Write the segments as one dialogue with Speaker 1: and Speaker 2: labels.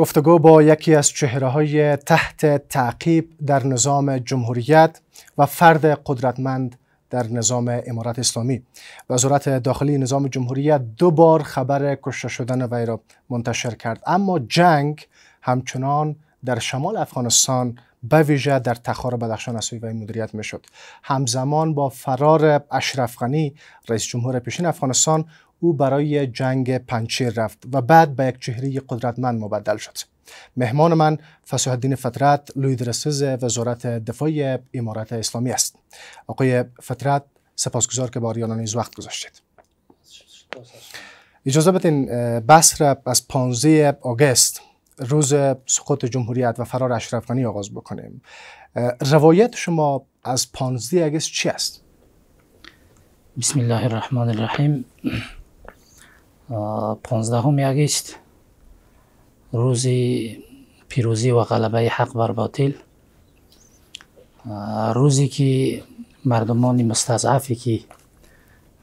Speaker 1: گفتگو با یکی از چهره های تحت تعقیب در نظام جمهوریت و فرد قدرتمند در نظام امارت اسلامی. وزارت داخلی نظام جمهوریت دو بار خبر کشته شدن وی را منتشر کرد. اما جنگ همچنان در شمال افغانستان به ویژه در تخار بدخشان از وی مدیریت می‌شد. همزمان با فرار اشرف غنی رئیس جمهور پیشین افغانستان او برای جنگ پنچیر رفت و بعد به یک چهره قدرتمند مبدل شد. مهمان من فسح الدین فترت لوی درسز وزارت دفاع امارات اسلامی است. آقای فترت سپاسگزار که با نیز وقت گذاشتید. اجازه بدین بحث از 15 آگست روز سقوط جمهوریت و فرار اشرف آغاز بکنیم. روایت شما از 15 آگست چی است؟
Speaker 2: بسم الله الرحمن الرحیم. 15 آگست روزی پیروزی و غلبه حق بر باطل. روزی که مردمان مستضعفی که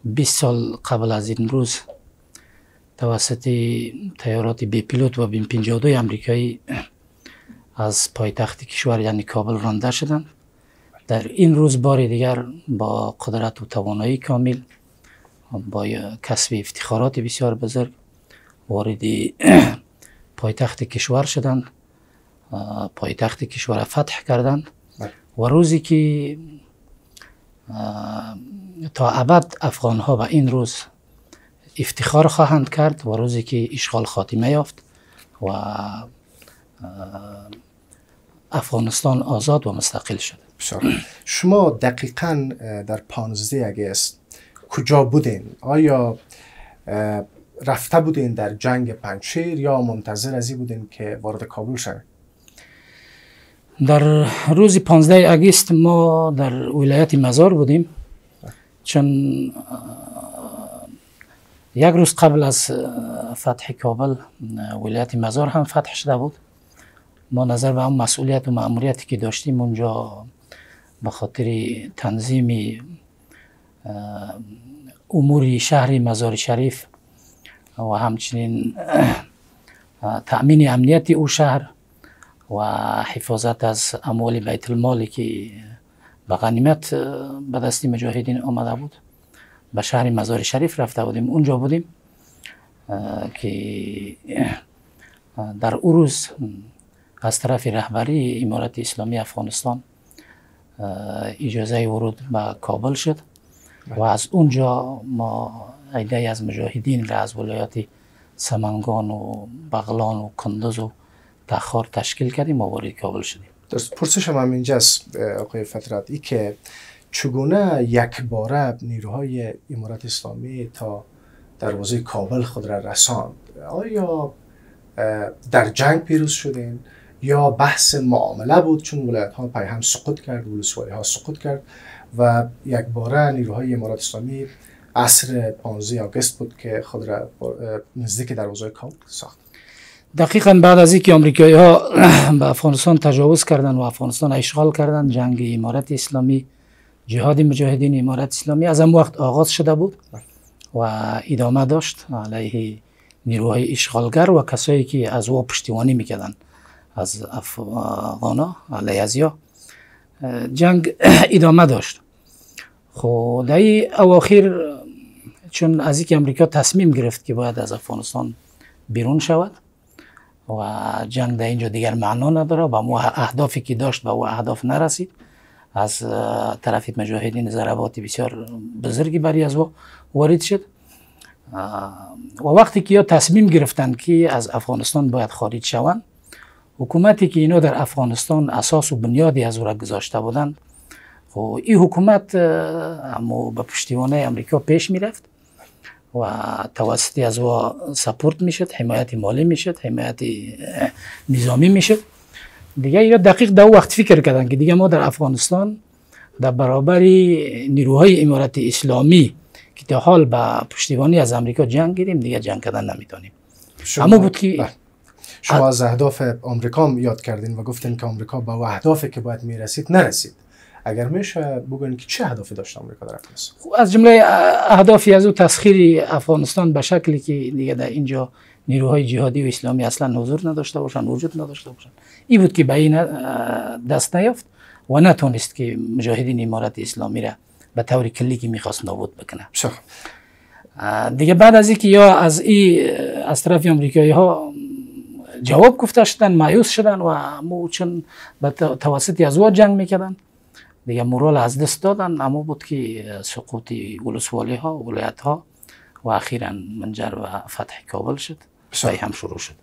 Speaker 2: 20 سال قبل از این روز توسط تیارات بی پیلوت و بی 52 امریکایی از پایتخت کشور یعنی کابل رانده شدند. در این روز بار دیگر با قدرت و توانایی کامل با کسب افتخارات بسیار بزرگ وارد پایتخت کشور شدند پایتخت کشور فتح کردند و روزی که تا ابد افغان ها به این روز افتخار خواهند کرد و روزی که اشغال خاتمه یافت و افغانستان آزاد و مستقل شد.
Speaker 1: شما دقیقا در 15 اگست کجا بودین؟ آیا رفته بودین در جنگ پنچیر یا منتظر ازی بودین که وارد کابل شوید
Speaker 2: در روز 15 اگست ما در ولایت مزار بودیم. چون یک روز قبل از فتح کابل ولایت مزار هم فتح شده بود. ما نظر به اون مسئولیت و مأموریتی که داشتیم اونجا به خاطر تنظیم امور شهر مزار شریف و همچنین تأمین امنیت او شهر و حفاظت از اموال بیت المالی که به غنیمت به دست مجاهدین آمده بود. به شهر مزار شریف رفته بودیم. اونجا بودیم که در او روز از طرف رهبری امارت اسلامی افغانستان اجازه ورود به کابل شد. و از اونجا ما عده از مجاهدین را از ولایات سمنگان و بغلان و کندز و تخار تشکیل کردیم و وارد کابل شدیم.
Speaker 1: درست. پرسشم هم اینجاست آقای فترت ای که چگونه یک باره نیروهای امارت اسلامی تا دروازه کابل خود را رساند؟ آیا در جنگ پیروز شدین؟ یا بحث معامله بود چون ولایت ها پای هم سقوط کرد ولسوالی ها سقوط کرد؟ و یک باره نیروهای امارات اسلامی عصر 15 آگست بود که خود را نزدیک دروازه کابل ساخت.
Speaker 2: دقیقا بعد از اینکه آمریکایی ها به افغانستان تجاوز کردن و افغانستان اشغال کردن جنگ امارت اسلامی جهاد مجاهدین امارت اسلامی از آن وقت آغاز شده بود و ادامه داشت علیه نیروهای اشغالگر و کسایی که از او پشتیبانی می‌کردن از افغانا علیه از جنگ ادامه داشت. خب در اواخر چون از اینکه امریکا تصمیم گرفت که باید از افغانستان بیرون شود و جنگ در اینجا دیگر معنا نداره و مو اهدافی که داشت به او اهداف نرسید از طرف مجاهدین ضربات بسیار بزرگی بری از وارد شد. و وقتی که یا تصمیم گرفتند که از افغانستان باید خارج شوند حکومتی که اینا در افغانستان اساس و بنیادی از او را گذاشته بودند خب این حکومت اما به پشتیبانی امریکا پیش می‌رفت و توسط از او سپورت می‌شد حمایت مالی می‌شد حمایت نظامی می‌شد دیگه یا دقیق در وقت فکر کردن که دیگه ما در افغانستان در برابر نیروهای امارت اسلامی که تا حال به پشتیبانی از امریکا جنگ گیریم دیگه جنگ کردن نمی‌تونیم
Speaker 1: اما بود که بله. شما از اهداف آمریکا یاد کردین و گفتین که آمریکا به اهدافی که باید می‌رسید نرسید. اگر میشه بگوین که چه هدفی داشت آمریکا در افغانستان
Speaker 2: از جمله اهدافی از او تسخیر افغانستان به شکلی که دیگه در اینجا نیروهای جهادی و اسلامی اصلا حضور نداشته باشن وجود نداشته باشن. این بود که به این دست نیافت و نتونست که مجاهدین امارت اسلامی را به طور کلی که می‌خواست نابود بکنه. دیگه بعد از اینکه یا از این از طرف امریکایی ها جواب گفته شدن مایوس شدن و مو چون به توسط از جنگ می‌کردن. دیگه مورال از دست دادن. اما بود که سقوط ولسوالی ها ولایت ها و اخیرا منجر و فتح کابل شد و هم شروع شد.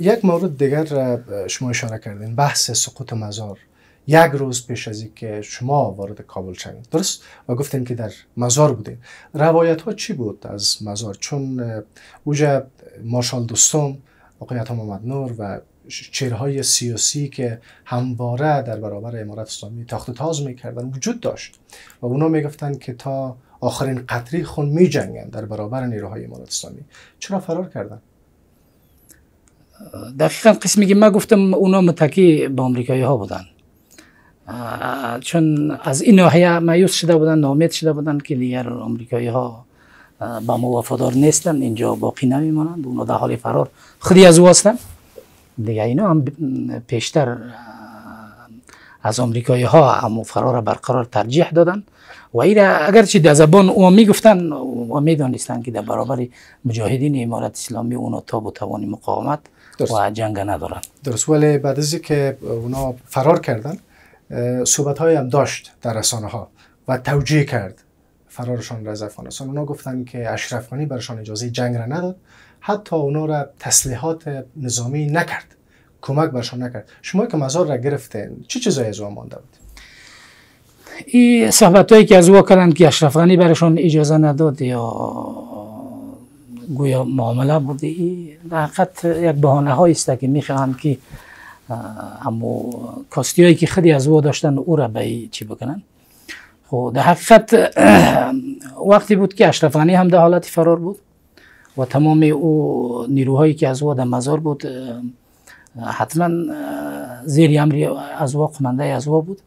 Speaker 1: یک مورد دیگر شما اشاره کردین بحث سقوط مزار. یک روز پیش از که شما وارد کابل شدید درست؟ و گفتین که در مزار بودین. روایت ها چی بود از مزار؟ چون اوجا مارشال دوستم عطا محمد نور و چهرهای سیاسی که همواره در برابر امارت اسلامی تاخت تاز می‌کردن وجود داشت و اونا می‌گفتن که تا آخرین قطری خون می جنگن در برابر نیروهای امارت اسلامی. چرا فرار کردن؟
Speaker 2: دقیقا قسمی که من گفتم اونا متکی به امریکایی ها بودن چون از این ناحیه مایوس شده بودن نامید شده بودن که دیگر امریکایی ها با ما وفادار نیستن اینجا باقی نمیمانند اونا در حال فرار خودی از او هستن. دیگه اینا هم پیشتر از امریکایی ها هم فرار برقرار ترجیح دادن. و ایره اگرچه در زبان او می‌گفتن و می‌دانستن که در برابر مجاهدین امارت اسلامی اونا تاب و توان مقاومت و جنگ ندارن.
Speaker 1: درست. ولی بعد از که اونا فرار کردن صحبت های هم داشت در رسانه ها و توجیه کرد. فرارشان را افغانستان اونا گفتن که اشرف غنی برشان اجازه جنگ را نداد. حتی اونا را تسلیحات نظامی نکرد. کمک برشان نکرد. شما که مزار را گرفتین چه چیزایی از مانده بود؟
Speaker 2: این صحبت هایی که از او کردن که اشرف غنی برشان اجازه نداد یا گویا معامله بوده در حقیقت یک بهانه هایی است که می‌خواهند که اما کاستی هایی که خیلی از او داشتن او را به چی بکنن خب در حقیقت وقتی بود که اشرف غنی هم در حالت فرار بود و تمام او نیروهایی که از او در مزار بود حتما زیر امری از او قمنده از او بود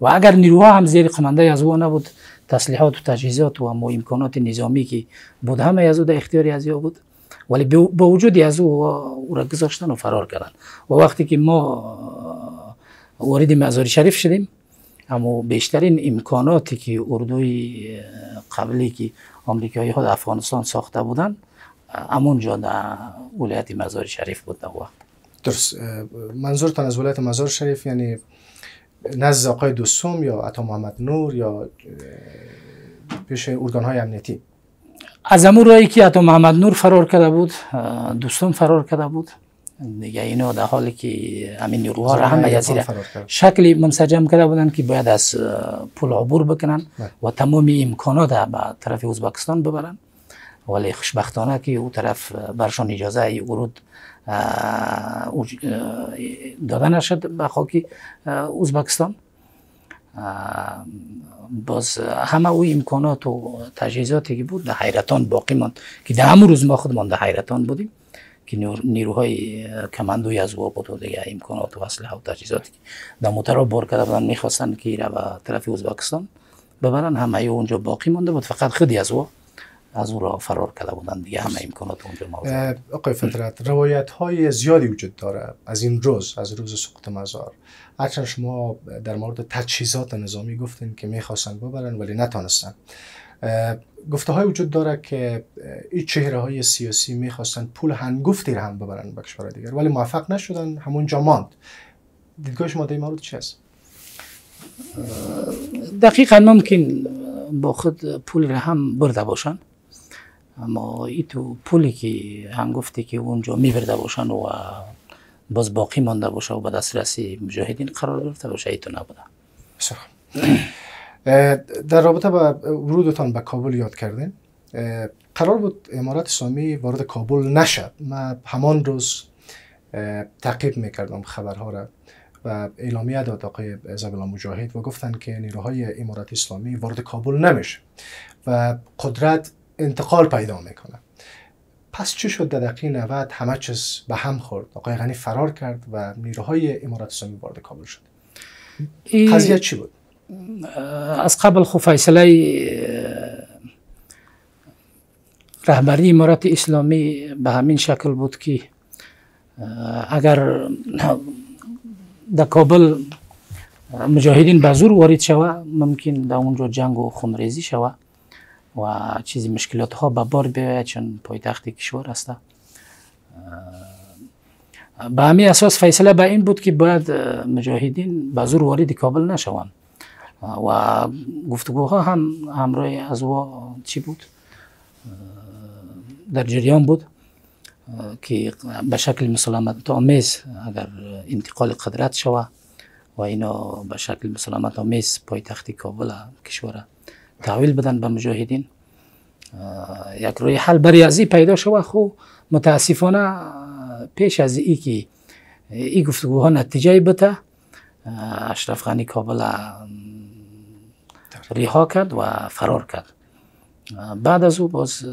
Speaker 2: و اگر نیروها هم زیر قمنده از او نبود تسلیحات و تجهیزات و اما امکانات نظامی که بود همه از او در اختیاری از او بود ولی با وجودی از او او را گذاشتن و فرار کردن. و وقتی که ما وارد مزار شریف شدیم اما بیشترین امکاناتی که اردوی قبلی که آمریکایی ها در افغانستان ساخته بودن همونجا در ولایت مزار شریف بود در وقت.
Speaker 1: درست. منظورتان از ولایت مزار شریف یعنی نزد آقای دوستم یا عطا محمد نور یا پیش ارگان های امنیتی؟
Speaker 2: از امور رایی که عطا محمد نور فرار کرده بود دوستم فرار کرده بود. دیگه اینا در حالی که همین نیروها را هم یزیر شکلی منسجم کرده بودن که باید از پول عبور بکنن. و تمام امکانات به طرف ازبکستان ببرن. ولی خوشبختانه که او طرف برشان اجازه ورود داده نشد به خاکی ازبکستان. باز همه او امکانات و تجهیزاتی که بود در حیرتان باقی ماند. که در همون روز ما خودمان در حیرتان بودیم. که نیروهای کماندوی از بود و دیگه امکانات و اسلحه و تجهیزاتی که در موتر بار کرده بودن می‌خواستن که ایره به طرف ازبکستان. ببرن همه اونجا باقی مانده بود. فقط خودی از او از او را فرار کرده بودن دیگه. همه امکانات اونجا موجود
Speaker 1: آقای فطرت روایت های زیادی وجود داره از این روز از روز سقوط مزار. هرچند شما در مورد تجهیزات نظامی گفتین که می‌خواستن ببرن ولی نتانستن گفته های وجود داره که این چهره های سیاسی می‌خواستن پول هنگفتی هم ببرن به کشور دیگر ولی موفق نشدن همون ماند. دیدگاه شما در این مورد چی است؟
Speaker 2: دقیقا ممکن با خود پول را هم برده باشن اما ای تو پولی که هم گفتی که اونجا میبرده باشن و باز باقی مانده باشه و به دسترسی مجاهدین قرار گرفته باشه ای تو نبوده.
Speaker 1: در رابطه با ورودتان به کابل یاد کردین قرار بود امارت اسلامی وارد کابل نشد. من همان روز تعقیب می‌کردم خبرها را و اعلامیه داد آقای زبلا مجاهد و گفتن که نیروهای امارت اسلامی وارد کابل نمیشه و قدرت انتقال پیدا می‌کنه. پس چی شد در دقیقه 90 همه چیز به هم خورد. آقای غنی فرار کرد و نیروهای امارت اسلامی وارد کابل شد. قضیه چی بود؟
Speaker 2: از قبل خو فیصله رهبری امارت اسلامی به همین شکل بود که اگر در کابل مجاهدین به زور وارد شوه ممکن در اونجا جنگ و خونریزی شوه و چیزی مشکلات ها به بار بیاید چون پایتخت کشور است. به همین اساس فیصله به این بود که باید مجاهدین به زور وارد کابل نشوند. و گفتگوها هم همراه از و چی بود؟ در جریان بود که به شکل مسلمت آمیز اگر انتقال قدرت شوه و اینا به شکل مسلمت آمیز پایتخت کابل کشور تحویل بدن به مجاهدین. یک روی حل برای ازی پیدا شوه. خو متاسفانه پیش از ای که این گفتگوها نتیجه بته اشرف غنی کابل ریها کرد و فرار کرد. بعد از او باز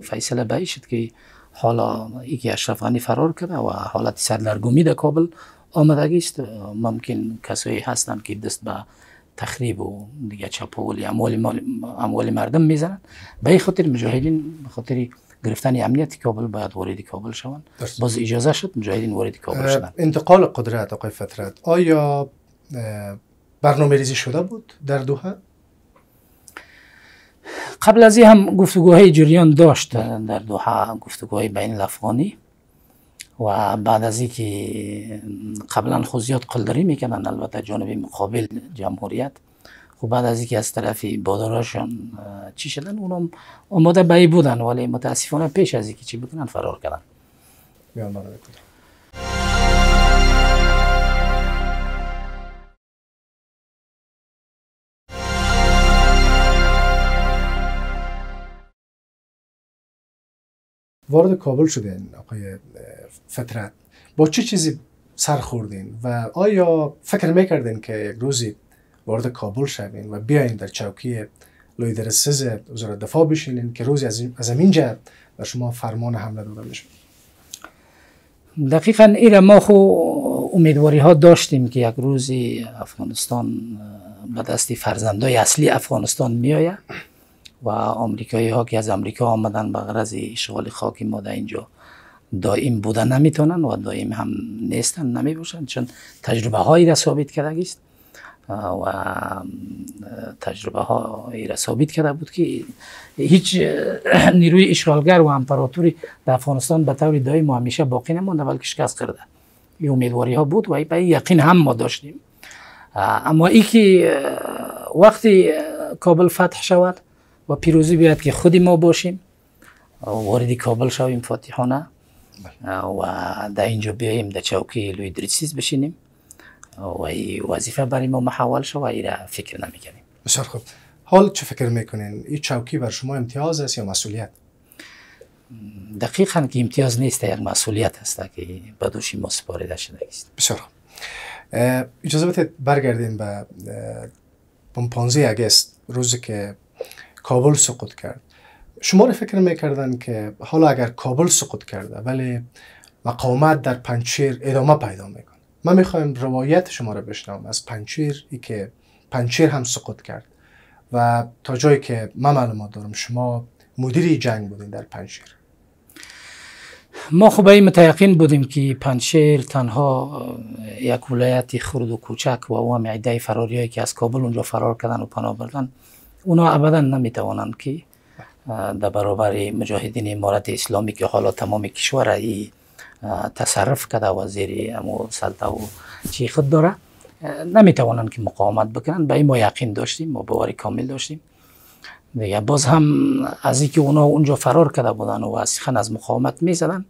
Speaker 2: فیصله به شد که حالا ای که اشرف غنی فرار کرده و حالت سردرگمی در کابل آمدگی است. ممکن کسایی هستند که دست به تخریب و دیگه چپولی اموال, اموال مردم می‌زنند. به این خاطر مجاهدین به خاطر گرفتن امنیت کابل باید وارد کابل شوند. باز اجازه شد مجاهدین وارد کابل شدن
Speaker 1: انتقال قدرت آقای فترت آیا برنامه ریزی شده بود در دوحه؟
Speaker 2: قبل از این هم گفتگوهای جریان داشت در دوحه گفتگوهای بین الافغانی و بعد از اینکه قبلا خود زیاد قلدری می‌کنن البته جانب مقابل جمهوریت. خب بعد از اینکه از طرف بادراشان چی شدن؟ اونم آماده بایی بودن ولی متاسفانه پیش از اینکه چی بکنن فرار کردن.
Speaker 1: وارد کابل شدین آقای فترت با چه چیزی سر خوردین و آیا فکر می‌کردین که یک روزی وارد کابل شوین و بیاین در چوکی لویدر سز وزارت دفاع بشینین که روزی از همین جهت و شما فرمان حمله داده میشه؟
Speaker 2: دقیقا این ما خو امیدواری ها داشتیم که یک روزی افغانستان به دستی فرزندای اصلی افغانستان میآید. و آمریکایی ها که از آمریکا آمدن به غرض اشغال خاک ما در اینجا دائم بودن نمی‌تونن و دائم هم نیستن نمی باشن چون تجربه هایی را ثابت کرده است و تجربه هایی را ثابت کرده بود که هیچ نیروی اشغالگر و امپراتوری در افغانستان به طور دائم و همیشه باقی نمونده بلکه شکست کرده این امیدواری ها بود و به یقین هم ما داشتیم. اما ای که وقتی کابل فتح شود و پیروزی بیاد که خودی ما باشیم. وارد کابل شویم فاتحانه. و در اینجا بیاییم در چوکی لوی دریسیز بشینیم. و این وظیفه برای ما محول شد و ایره فکر نمی‌کنیم.
Speaker 1: بسیار خوب. حال چه فکر می‌کنین؟ این چوکی بر شما امتیاز است یا مسئولیت؟
Speaker 2: دقیقا که امتیاز نیست یک مسئولیت است که به دوشی ما سپارده شده است.
Speaker 1: بسیار خوب. اجازه بدید برگردیم به 15 اگست روزی که کابل سقوط کرد. شما فکر می‌کردن که حالا اگر کابل سقوط کرده ولی مقاومت در پنچیر ادامه پیدا می‌کنه. من می‌خوایم روایت شما رو بشنوم از پنچیر ای که پنچیر هم سقوط کرد. و تا جایی که من معلومات دارم شما مدیری جنگ بودین در پنچیر
Speaker 2: ما خب این متیقین بودیم که پنچیر تنها یک ولایت خرد و کوچک و او هم عده فراریایی که از کابل اونجا فرار کردن و پناه بردن اونا ابدا نمی‌توانند که در برابر مجاهدین امارت اسلامی که حالا تمام کشور ای تصرف کرده و زیر امو سلطه و چی خود داره نمی‌توانند که مقاومت بکنن به این ما یقین داشتیم ما باوری کامل داشتیم. دیگه باز هم از اینکه اونا اونجا فرار کرده بودن و از از مقاومت می‌زدن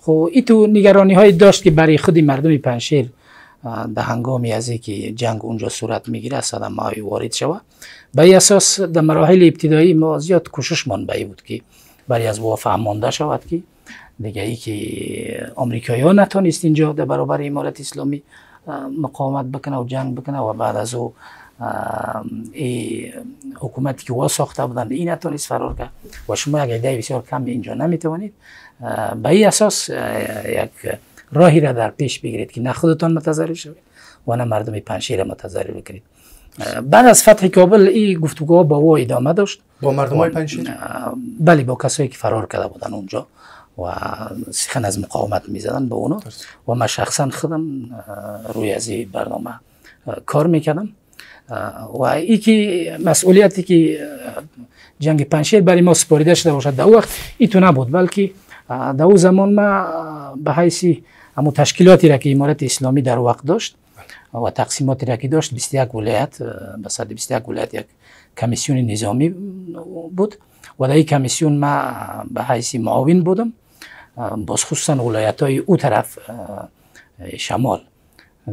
Speaker 2: خب این تو نگرانی های داشت که برای خود مردم پنشیر در هنگامی از اینکه جنگ اونجا صورت می‌گیره صدم ماهی وارد شود به اساس در مراحل ابتدایی ما زیاد کوشش من بود که برای از وافع مانده شود که دیگه ای که آمریکایی ها نتونست اینجا در برابر امارت اسلامی مقاومت بکنه و جنگ بکنه و بعد از او ای حکومتی که وا ساخته بودن این نتونست فرار کرد. و شما یک ایده بسیار کم اینجا نمی‌توانید به این اساس یک راهی را در پیش بگیرید که نه خودتان متضرر شوید و نه مردم پنشیر متضرر بکنید. بعد از فتح کابل این گفتگوها با او ادامه داشت.
Speaker 1: با مردم های پنجشیر؟
Speaker 2: بله با کسایی که فرار کرده بودن اونجا و سخن از مقاومت می‌زدن به اونا. و من شخصا خودم روی از این برنامه کار می‌کردم. و ای که مسئولیتی که جنگ پنشیر برای ما سپاریده شده باشد در وقت ای تو نبود بلکه در او زمان ما به حیثی اما تشکیلاتی را که امارت اسلامی در وقت داشت و تقسیماتی را که داشت 21 ولایت به صد 21 ولایت یک کمیسیون نظامی بود. و در این کمیسیون ما به حیث معاون بودم باز خصوصا ولایت های او طرف شمال.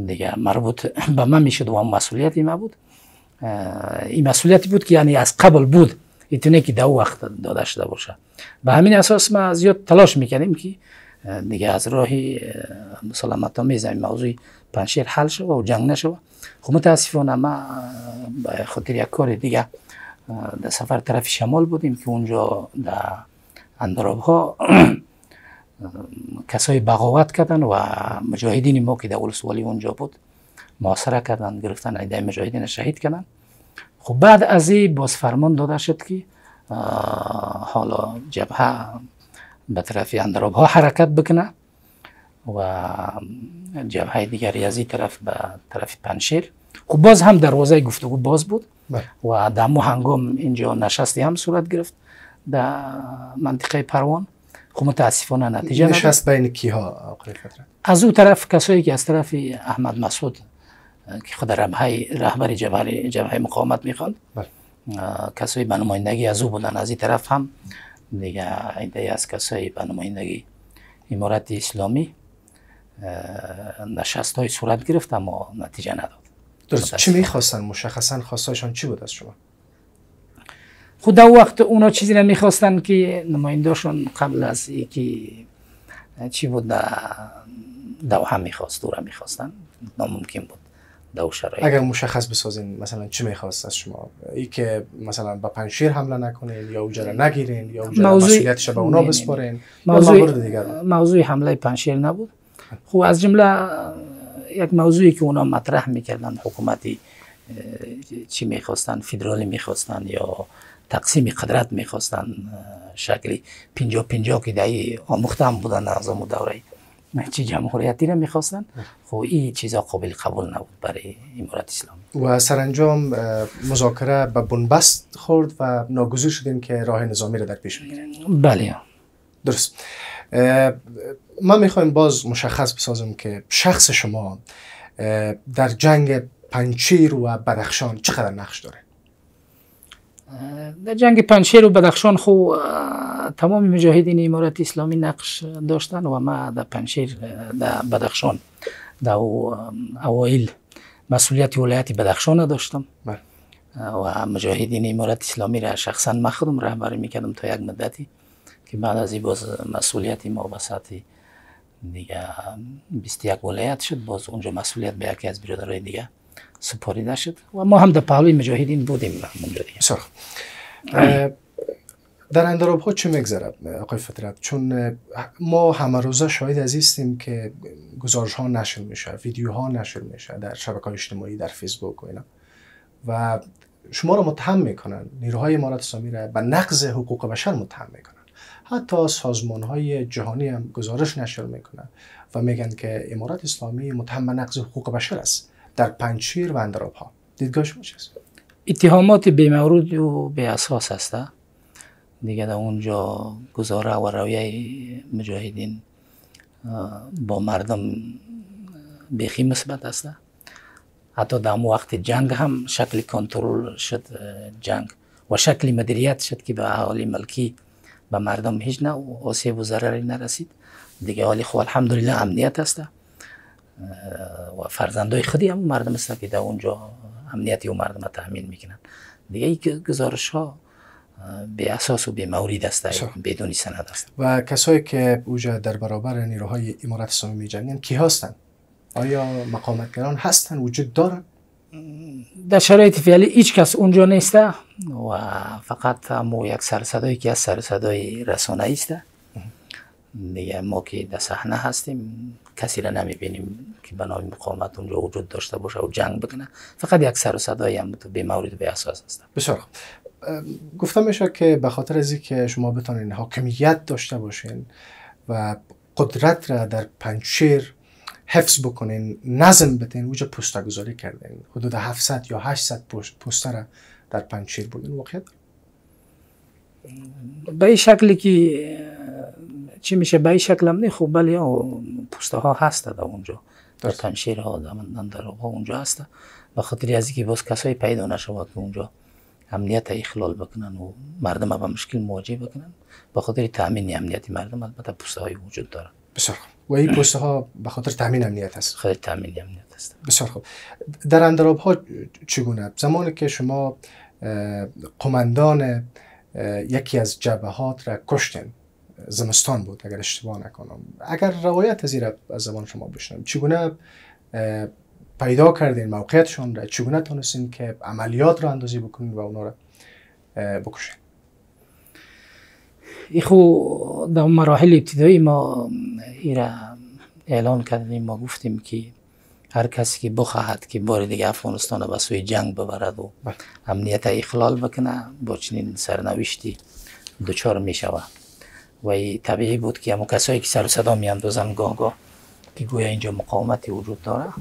Speaker 2: دیگه مربوط به من می‌شد و مسئولیتی ما بود. این مسئولیتی بود که یعنی از قبل بود. ایتونه که در وقت داده شده باشه به همین اساس ما زیاد تلاش می‌کنیم که دیگه از راهی مسلمت آمیز این موضوع پنشیر حل شد و جنگ نشد خب متاسفانه ما به خاطر یک کار دیگه در سفر طرف شمال بودیم که اونجا در اندراب ها کسای بغاوت کردن و مجاهدین ما که در ولسوالی اونجا بود محاصره کردن گرفتن ایده مجاهدین شهید کردن. خب بعد از این باز فرمان داده شد که حالا جبهه به طرف اندراب ها حرکت بکنه و جبهه دیگری از این طرف به طرف پنشیر خب باز هم دروازه گفتگو باز بود بله. و در مو هنگام اینجا نشستی هم صورت گرفت در منطقه پروان. خب متاسفانه نتیجه
Speaker 1: نشست بین کی ها آقای
Speaker 2: از او طرف کسایی که از طرف احمد مسعود که خود رهبر جبهه جبهه مقاومت می‌خواند بله. کسایی به نمایندگی از او بودن. از این طرف هم دیگه ایده از کسایی به نمایندگی امارت اسلامی نشست های صورت گرفت اما نتیجه نداد.
Speaker 1: درست. چی می‌خواستن؟ مشخصا خواستایشان چی بود از شما؟
Speaker 2: خود در وقت اونا چیزی نمی‌خواستن که نمایندهشون قبل از اینکه چی بود؟ دو هم می‌خواست دورم می‌خواستن. ناممکن بود. دو شرایط.
Speaker 1: اگر مشخص بسازین مثلا چی می‌خواست از شما؟ ای که مثلا با پنشیر حمله نکنین یا اوجا نگیرین یا اوجا مسئولیتش به اونا بسپارین.
Speaker 2: موضوع موضوع حمله پنشیر نبود. خب از جمله یک موضوعی که اونا مطرح می‌کردن حکومتی چی می‌خواستن؟ فدرالی می‌خواستن یا تقسیم قدرت می‌خواستن شکلی پینجا پینجا که دایی آموخته هم بودن از دوره. چی جمهوریتی را می‌خواستن؟ خب این چیزا قابل قبول نبود برای امارت اسلامی.
Speaker 1: و سرانجام مذاکره به بنبست خورد و ناگزیر شدین که راه نظامی را در پیش بگیرین
Speaker 2: بله.
Speaker 1: درست. ما می‌خوایم باز مشخص بسازم که شخص شما در جنگ پنچیر و بدخشان چقدر نقش داره؟
Speaker 2: در جنگ پنچیر و بدخشان خو تمام مجاهدین امارت اسلامی نقش داشتن و ما در پنچیر در بدخشان در اوایل مسئولیت ولایت بدخشان داشتم. بله. و مجاهدین امارت اسلامی را شخصا مخدم رهبری می‌کردم تا یک مدتی که بعد از این باز مسئولیتی ما بساتی دیگه 21 ولایت شد. باز اونجا مسئولیت به یکی از برادرای دیگه سپاریده شد و ما هم در پهلوی مجاهدین بودیم. اونجا دیگه
Speaker 1: در اندراب ها چه میگذره آقای فطرت؟ چون ما همه روزه شاهد عزیزیم که گزارش ها نشر میشه ویدیو ها نشر میشه در شبکه های اجتماعی در فیسبوک و اینا. و شما رو متهم می‌کنن نیروهای امارات اسلامی را به نقض حقوق بشر متهم می‌کنن. حتی سازمان های جهانی هم گزارش نشر می‌کنن و میگن که امارات اسلامی متهم نقض حقوق بشر است در پنچیر و اندراب ها دیدگاه شما چیست؟
Speaker 2: اتهامات بیمورود و به است دیگه در اونجا گزاره و رویه مجاهدین با مردم بیخی مثبت است. حتی در وقت جنگ هم شکل کنترل شد جنگ. و شکل مدیریت شد که به اهالی ملکی به مردم هیچ نه آسیب و ضرری نرسید. دیگه حالی خب الحمدلله امنیت است. و فرزندای خودی هم مردم است که در اونجا امنیتی و مردم تامین می‌کنن دیگه ای گزارش ها به اساس و به مورید است بدون سند است.
Speaker 1: و کسایی که اوجا در برابر نیروهای امارت اسلامی میجنگن کی هستند؟ آیا مقاومتگران هستن وجود دارن
Speaker 2: در شرایط فعلی هیچ کس اونجا نیسته و فقط همو یک سرصدایی که از سرصدای رسانه است دیگه ما که در صحنه هستیم کسی را نمی‌بینیم که به نام مقاومت اونجا وجود داشته باشه و جنگ بکنه. فقط یک سر و صدایی هم به مورد به اساس هست
Speaker 1: بسیار گفتم میشه که به خاطر از که شما بتونین حاکمیت داشته باشین و قدرت را در پنچیر حفظ بکنین نظم بتین اوجا پسته گذاری کردین. حدود 700 یا 800 پسته را در پنچیر بودین واقعیت؟
Speaker 2: به این شکلی که چی میشه؟ به این شکل هم نه خوب ولی پوسته ها هست در اونجا. در پنشیر ها در اونجا هست. به خاطر از اینکه باز کسایی پیدا نشود اونجا امنیت اخلال بکنن و مردم به مشکل مواجه بکنن. به خاطر تامین امنیت مردم البته پوسته های وجود داره.
Speaker 1: بسیار خوب. و این پوسته ها به خاطر تامین امنیت هست.
Speaker 2: خاطر تامین امنیت هست.
Speaker 1: بسیار خوب. در اندراب ها چگونه؟ زمانی که شما قماندان یکی از جبهات را کشتن زمستان بود اگر اشتباه نکنم. اگر روایت از از زبان شما بشنم چگونه پیدا کردین موقعیتشون را چگونه تونستین که عملیات را اندازی بکنین و اونا را بکشین
Speaker 2: ای خو در مراحل ابتدایی ما را اعلان کردیم ما گفتیم که هر کسی که بخواهد که بار دیگه افغانستان به سوی جنگ ببرد و بله. امنیت اخلال بکنه با چنین سرنوشتی دچار می شود و طبیعی بود که همون کسایی که سر و صدا می اندازن گاه گاه که گویا اینجا مقاومتی وجود داره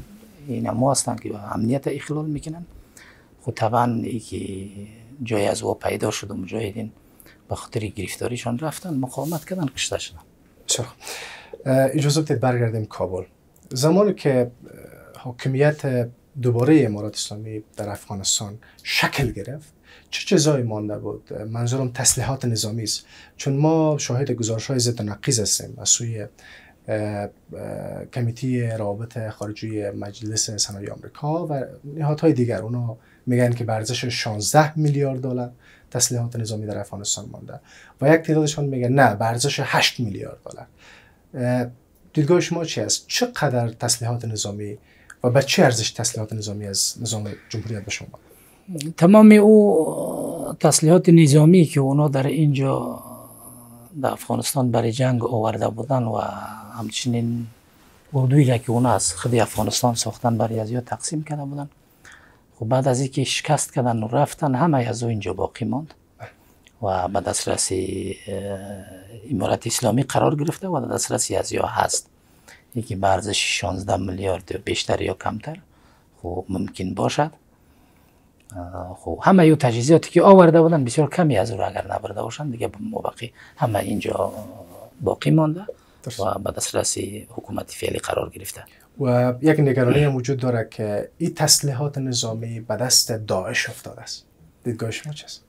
Speaker 2: این ما هستند که امنیت اخلال می‌کنن. خود طبعا ای که جای از او پیدا شد و مجاهدین به خاطر گرفتاریشان رفتن مقاومت کردن کشته شدن.
Speaker 1: چرا؟ اجازه بدید برگردیم کابل. زمانی که حاکمیت دوباره امارات اسلامی در افغانستان شکل گرفت چه چیزایی مانده بود؟ منظورم تسلیحات نظامی است. چون ما شاهد گزارش های ضد نقیز هستیم از سوی کمیتی روابط خارجی مجلس صنایع آمریکا و نهادهای دیگر. اونا میگن که ارزش 16 میلیارد دلار تسلیحات نظامی در افغانستان مانده. و یک تعدادشان میگن نه به ارزش 8 میلیارد دلار. دیدگاه شما چی است؟ چقدر تسلیحات نظامی و به چه ارزش تسلیحات نظامی از نظام جمهوریت به شما؟
Speaker 2: تمام او تسلیحات نظامی که اونا در اینجا در افغانستان برای جنگ آورده بودن و همچنین اردوی را که اونا از خود افغانستان ساختن برای از تقسیم کرده بودن. خب بعد از اینکه شکست کردن و رفتن همه از اینجا باقی ماند و به دسترس امارت اسلامی قرار گرفته و در دسترس از هست. یکی به ارزش 16 میلیارد بیشتر یا کمتر خب ممکن باشد. خب. همه یو تجهیزاتی که آورده بودن بسیار کمی از او اگر نبرده باشند دیگه موقعی همه اینجا باقی مانده و به دسترس حکومت فعلی قرار گرفته.
Speaker 1: و یک نگرانی هم وجود داره که این تسلیحات نظامی به دست داعش افتاده است. دیدگاه شما چیست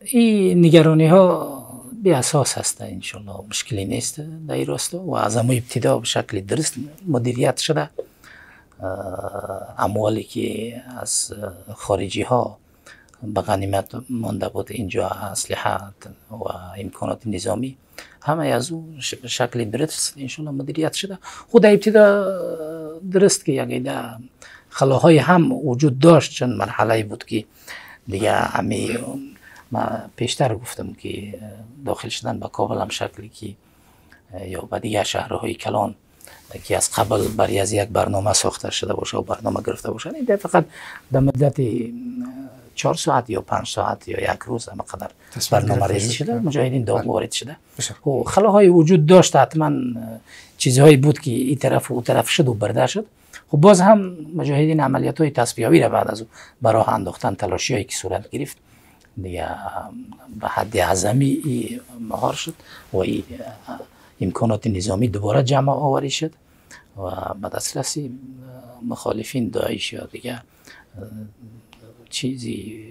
Speaker 2: این نگرانی ها به اساس هست انشالله مشکلی نیست در این راستا و از امو ابتدا به شکل درست مدیریت شده. اموالی که از خارجی ها به غنیمت مانده بود اینجا اسلحه و امکانات نظامی همه از او شکل درست انشالله مدیریت شده. خود ابتدا درست که یک خلاهای هم وجود داشت. چند مرحله بود که دیگه همه ما پیشتر گفتم که داخل شدن به کابل هم شکلی که یا به دیگر شهرهای کلان که از قبل برای از یک برنامه ساخته شده باشه و برنامه گرفته باشه. این فقط در مدت چهار ساعت یا پنج ساعت یا یک روز اما قدر برنامه ریزی شده؟ مجاهدین داغ بله. وارد شده. و خب، خلاهای وجود داشت حتما چیزهایی بود که این طرف و اون طرف شد و برده شد. خب باز هم مجاهدین عملیات های تصفیه‌ای را بعد از او برای انداختن تلاشی هایی که صورت گرفت دیگه به حد عظمی مهار شد و ای امکانات نظامی دوباره جمع آوری شد و به دسترس مخالفین داعش یا دیگه چیزی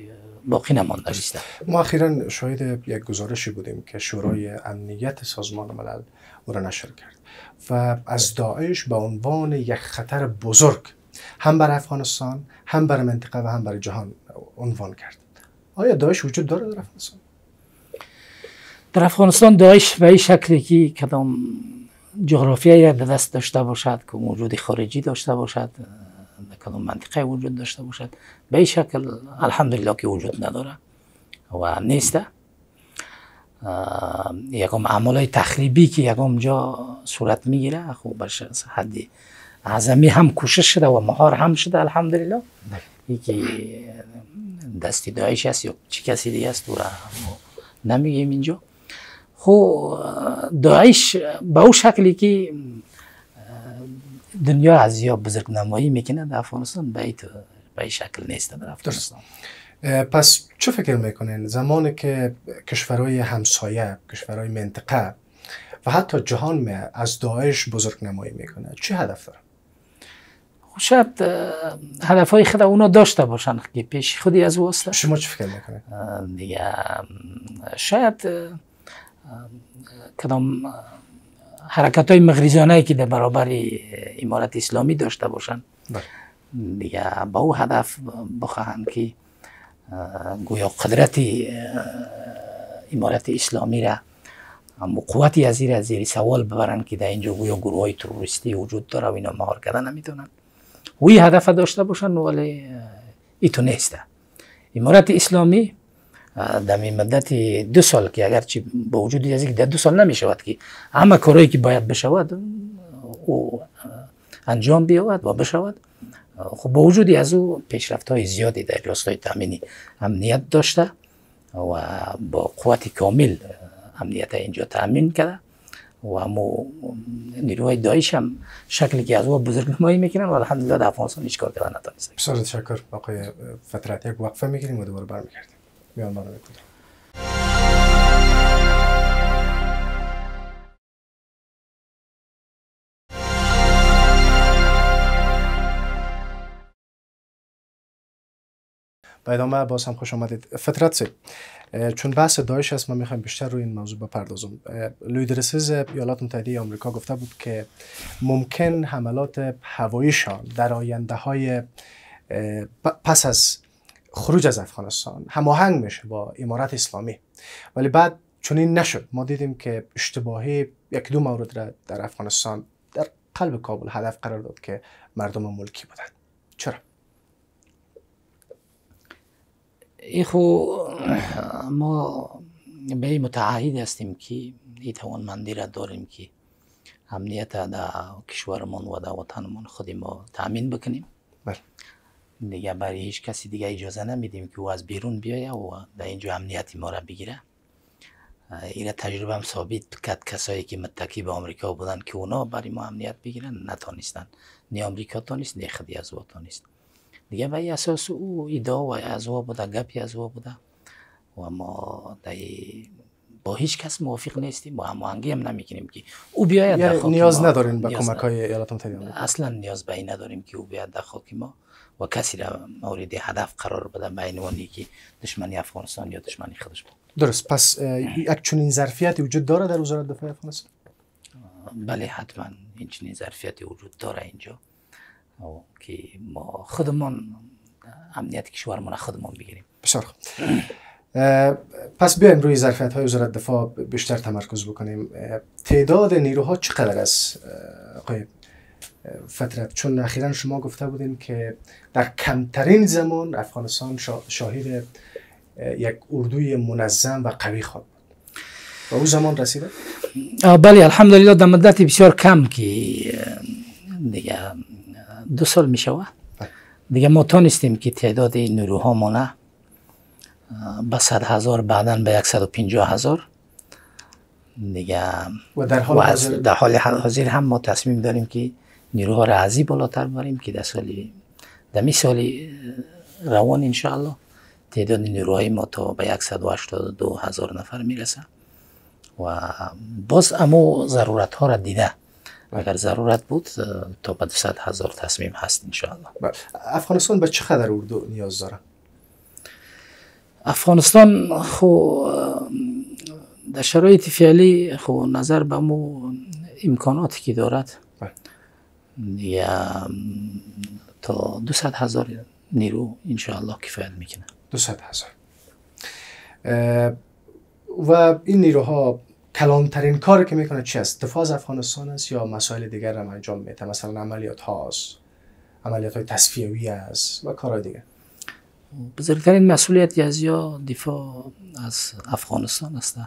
Speaker 2: باقی نمانده است.
Speaker 1: ما اخیرا شاهد یک گزارشی بودیم که شورای امنیت سازمان ملل او را نشر کرد و از داعش به عنوان یک خطر بزرگ هم بر افغانستان هم بر منطقه و هم بر جهان عنوان کرد. آیا داعش وجود داره در افغانستان؟
Speaker 2: در افغانستان داعش به این شکلی که کدام جغرافیایی در دست داشته باشد که موجود خارجی داشته باشد کدام منطقه وجود داشته باشد؟ به این شکل الحمدلله که وجود نداره و نیسته یکم های تخریبی که یکم جا صورت می‌گیره خب برش حدی اعظمی هم کوشش شده و مهار هم شده الحمدلله. یکی دستی دایش است یا چی کسی دیگه است نمیگیم اینجا. خب داعش به او شکلی که دنیا از یا بزرگ نمایی می‌کنه در افغانستان به این شکل نیست در افغانستان.
Speaker 1: پس چه فکر می‌کنین؟ زمانی که کشورهای همسایه کشورهای منطقه و حتی جهان می از داعش بزرگ نمایی می‌کنه چه هدف داره
Speaker 2: خب شاید هدف های خود اونا داشته باشن که پیش خودی از واسطه.
Speaker 1: شما چه فکر می‌کنید
Speaker 2: دیگه شاید کدام حرکت های مغریزانه که در برابر امارت اسلامی داشته باشن بله. دیگه با او هدف بخواهند که گویا قدرت امارت اسلامی را قوتی از زیر زیر سوال ببرن که در اینجا گویا گروه های تروریستی وجود داره و اینا مهار کردن نمی‌تونن وی هدف داشته باشن ولی ایتو نیسته امارت اسلامی در مدت دو سال که اگرچه با وجود از اینکه در دو سال نمی شود که همه کارهایی که باید بشود او انجام بیاود و بشود. خب با وجودی از او پیشرفت های زیادی در راستای تامینی امنیت داشته و با قوت کامل امنیت اینجا تامین کرده و امو نیروهای دایش هم شکلی که از او بزرگ نمایی می‌کنن و الحمدلله در افغانستان هیچ کار کردن نتونست
Speaker 1: بسیار تشکر آقای فترت یک وقفه می‌گیریم و دوباره برمیگردیم. میان برنامه به ادامه باز هم خوش آمدید. فطرت سی چون بحث داعش است ما می‌خوایم بیشتر روی این موضوع بپردازم لویدرسیز ایالات متحده آمریکا گفته بود که ممکن حملات هواییشان در آینده های پس از خروج از افغانستان هماهنگ میشه با امارت اسلامی. ولی بعد چون این نشد. ما دیدیم که اشتباهی یک دو مورد را در افغانستان در قلب کابل هدف قرار داد که مردم ملکی بودند. چرا؟
Speaker 2: ای خو ما به متعهد هستیم که این توانمندی را داریم که امنیت در کشورمان و در وطنمان خودی ما تامین بکنیم. بله. دیگه برای هیچ کسی دیگه اجازه نمیدیم که او از بیرون بیایه و در اینجا امنیتی ما را بگیره. این تجربه هم ثابت کرد کسایی که متکی به آمریکا بودن که اونا برای ما امنیت بگیرن نتانستن نه آمریکا تانست نه خدی از تانست دیگه به اساس او ایدا و از او بوده گپی از او بوده. و ما با هیچ کس موافق نیستیم با هماهنگی هم نمی‌کنیم که او بیاید
Speaker 1: در نیاز نداریم به کمک های ایالات متحده
Speaker 2: اصلا نیاز به این نداریم که او بیاید در خاک ما. و کسی را مورد هدف قرار بده به عنوانی که دشمنی افغانستان یا دشمنی خودش بود.
Speaker 1: درست. پس یک چنین ظرفیتی وجود داره در وزارت دفاع افغانستان؟
Speaker 2: بله حتما. این چنین ظرفیتی وجود داره اینجا. که ما خودمان امنیت کشورمان خودمان بگیریم.
Speaker 1: بسیار خوب. پس بیایم روی ظرفیت های وزارت دفاع بیشتر تمرکز بکنیم. تعداد نیروها چقدر است؟ آقای فترت چون اخیرا شما گفته بودین که در کمترین زمان افغانستان شاهد یک اردوی منظم و قوی خواهد بود و او زمان رسیده؟
Speaker 2: بله الحمدلله در مدت بسیار کم که دیگه دو سال می شود بله. دیگه ما تانستیم که تعداد نیروها مانه به صد هزار بعدا به یک صد و پینجا هزار دیگه
Speaker 1: و در حال, حاضر...
Speaker 2: در حال حاضر هم ما تصمیم داریم که نیروها را ازی بالاتر بریم که در سالی در می سالی روان انشاءالله تعداد نیروهای ما تا به 182 هزار نفر می‌رسه و باز امو ضرورت ها را دیده اگر ضرورت بود تا به 200 هزار تصمیم هست انشاءالله
Speaker 1: بله. افغانستان به چقدر اردو نیاز داره؟
Speaker 2: افغانستان خو در شرایط فعلی خو نظر به مو امکاناتی که دارد. یا تا 200 هزار نیرو انشاءالله کفایت می‌کنه.
Speaker 1: 200 هزار. و این نیروها کلانترین کاری که می‌کنه چی است؟ دفاع از افغانستان است یا مسائل دیگر هم انجام میده؟ مثلا عملیات هاست عملیات های تصفیوی است و کارهای دیگه
Speaker 2: بزرگترین مسئولیت از یا دفاع از افغانستان است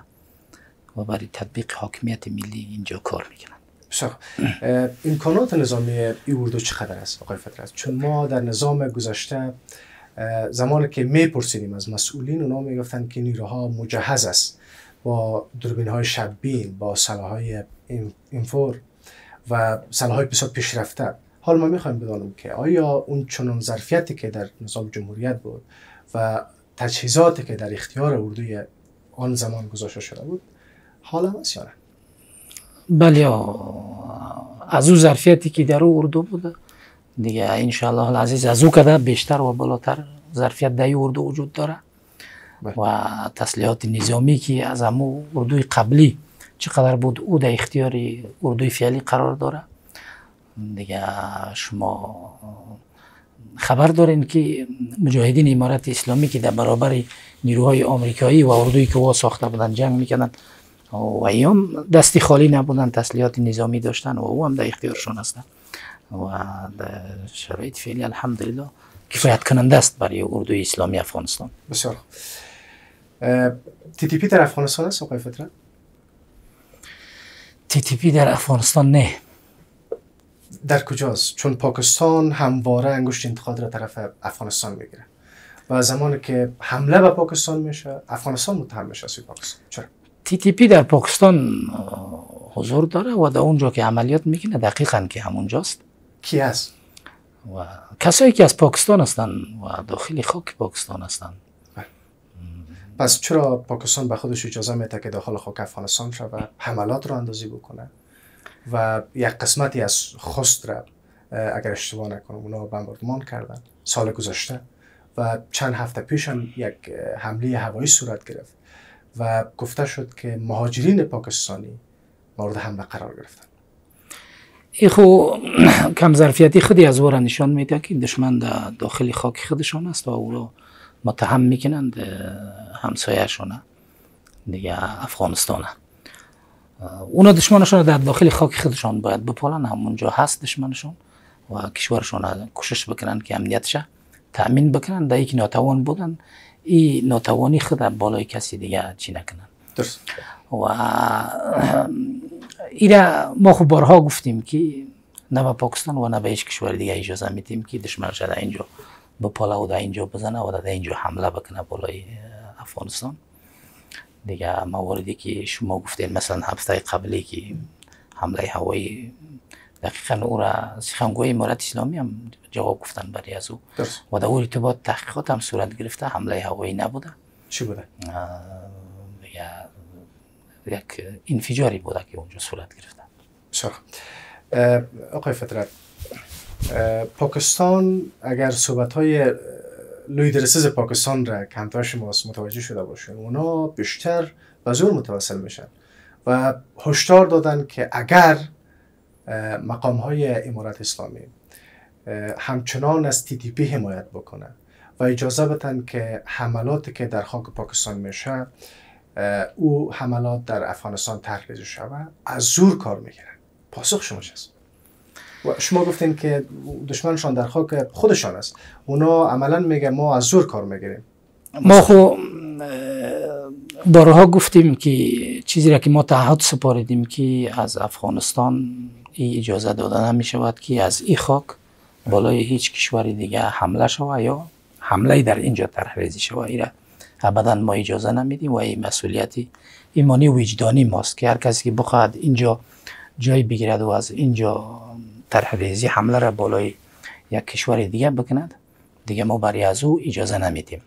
Speaker 2: و برای تطبیق حاکمیت ملی اینجا کار می‌کنند
Speaker 1: بسیار امکانات نظامی ای اردو چقدر است؟ آقای فترت چون ما در نظام گذشته زمانی که میپرسیدیم از مسئولین اونا می‌گفتن که نیروها مجهز است با دوربین های شبین با سلاح های اینفور و سلاح های بسیار پیشرفته. حال ما می‌خوایم بدانیم که آیا اون چنان ظرفیتی که در نظام جمهوریت بود و تجهیزاتی که در اختیار اردوی آن زمان گذاشته شده بود حالا هست یا نه؟
Speaker 2: بله از او ظرفیتی که در او اردو بوده. دیگه انشاءالله العزیز از او کده بیشتر و بالاتر ظرفیت در اردو وجود داره. بله. و تسلیحات نظامی که از امو اردوی قبلی چقدر بود او در اختیار اردوی فعلی قرار داره. دیگه شما خبر دارین که مجاهدین امارت اسلامی که در برابر نیروهای آمریکایی و اردوی که وا ساخته بودن جنگ می‌کردن و ایام دستی خالی نبودن تسلیحات نظامی داشتن و او هم در اختیارشون هستن. و در شرایط فعلی الحمدلله کفایت کننده است برای اردوی اسلامی افغانستان.
Speaker 1: بسیار TTP در افغانستان است آقای
Speaker 2: فطرت؟ TTP در افغانستان نه.
Speaker 1: در کجاست؟ چون پاکستان همواره انگشت انتقاد را طرف افغانستان می‌گیره. و زمانی که حمله به پاکستان میشه افغانستان متهم میشه سوی پاکستان. چرا؟
Speaker 2: TTP در پاکستان حضور داره و در اونجا که عملیات می‌کنه دقیقا که همونجاست
Speaker 1: کی است
Speaker 2: و کسایی که از پاکستان هستن و داخل خاک پاکستان هستن. بله.
Speaker 1: پس چرا پاکستان به خودش اجازه میده که داخل خاک افغانستان و حملات رو اندازی بکنه و یک قسمتی از خست را اگر اشتباه نکنم اونا بمباردمان کردن سال گذشته و چند هفته پیش هم یک حمله هوایی صورت گرفت. و گفته شد که مهاجرین پاکستانی مورد حمله قرار گرفتن.
Speaker 2: ای خو کم ظرفیتی خودی از ورا نشان میده که دشمن در داخل خاک خودشان است و او رو متهم می‌کنند همسایهشونه دیگه افغانستانه اونا دشمنشون در داخل خاک خودشان باید بپالن. همونجا هست دشمنشون و کشورشون کوشش بکنن که امنیتش تأمین بکنن. در یک ناتوان بودن این ناتوانی خود بالای کسی دیگه چی نکنن.
Speaker 1: درست.
Speaker 2: و ایره ما خب بارها گفتیم که نه به پاکستان و نه به هیچ کشور دیگه اجازه میتیم که دشمنش در اینجا بپاله و در اینجا بزنه و در اینجا حمله بکنه بالای افغانستان. دیگه مواردی که شما گفتین مثلا هفته قبلی که حمله هوایی دقیقا او را سخنگوی امارت اسلامی هم جواب گفتن برای از او. و در اون ارتباط تحقیقات هم صورت گرفته حمله هوایی نبوده.
Speaker 1: چی بوده؟
Speaker 2: یک انفجاری بوده که اونجا صورت گرفته.
Speaker 1: بسیار آقای فترت پاکستان اگر صحبت های لوی پاکستان را همتای شما متوجه شده باشین اونا بیشتر به زور متوسل میشن. و هشدار دادن که اگر مقام های امارت اسلامی. همچنان از تی حمایت بکنه و اجازه بدن که حملاتی که در خاک پاکستان میشه او حملات در افغانستان تحریز شود از زور کار می‌گیرن پاسخ شما چیست؟ و شما گفتین که دشمنشان در خاک خودشان است. اونا عملا میگه ما از زور کار می‌گیریم.
Speaker 2: ما خو بارها گفتیم که چیزی را که ما تعهد سپاریدیم که از افغانستان ای اجازه داده نمی شود که از این خاک بالای هیچ کشور دیگه حمله شود یا حمله در اینجا تحریزی شود. ایره ابدا ما اجازه نمیدیم و این مسئولیتی ایمانی وجدانی ماست که هر کسی که بخواد اینجا جای بگیرد و از اینجا طرح ریزی حمله را بالای یک کشور دیگه بکند دیگه ما برای از او اجازه نمیدیم.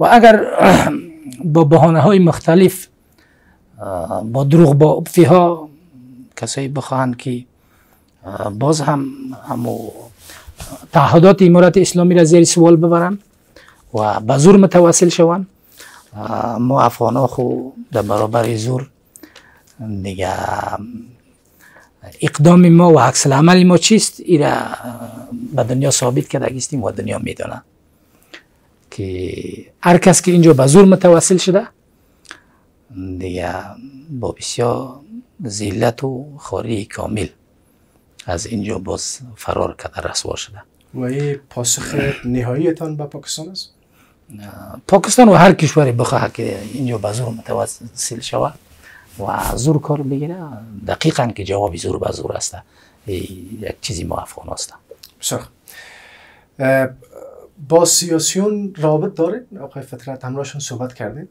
Speaker 2: و اگر با بحانه های مختلف با دروغ با ها کسایی بخواهند که باز هم همو تعهدات امارت اسلامی را زیر سوال ببرند و به زور متوسل شوند ما افغان ها خو در برابر زور دیگه اقدام ما و عکس عمل ما چیست؟ ایرا به دنیا ثابت کرده گستیم و دنیا میدانه که هر کس که اینجا به زور متوسل شده دیگه با بسیار زیلت و خاری کامل. از اینجا باز فرار کرده رسوا شده.
Speaker 1: و این پاسخ نهاییتان به پاکستان است؟
Speaker 2: پاکستان و هر کشوری بخواه که اینجا به زور متوسل شود و زور کار بگیره دقیقا که جوابی زور به زور است. یک چیزی ما افغان است.
Speaker 1: بسیار با سیاسیون رابط دارید؟ آقای فطرت همراهشون صحبت کردید؟